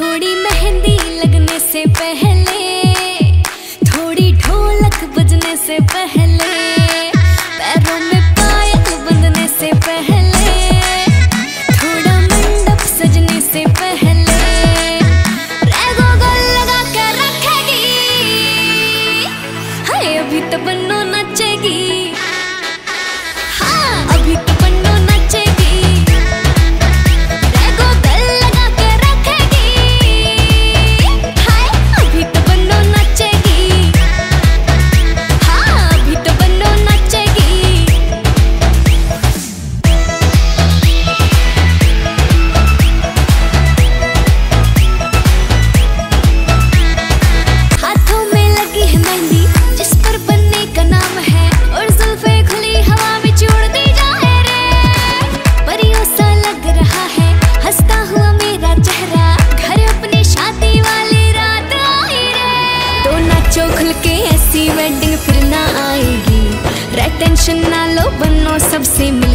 थोड़ी मेहंदी लगने से पहले टेंशन ना लो बनो सबसे मिलके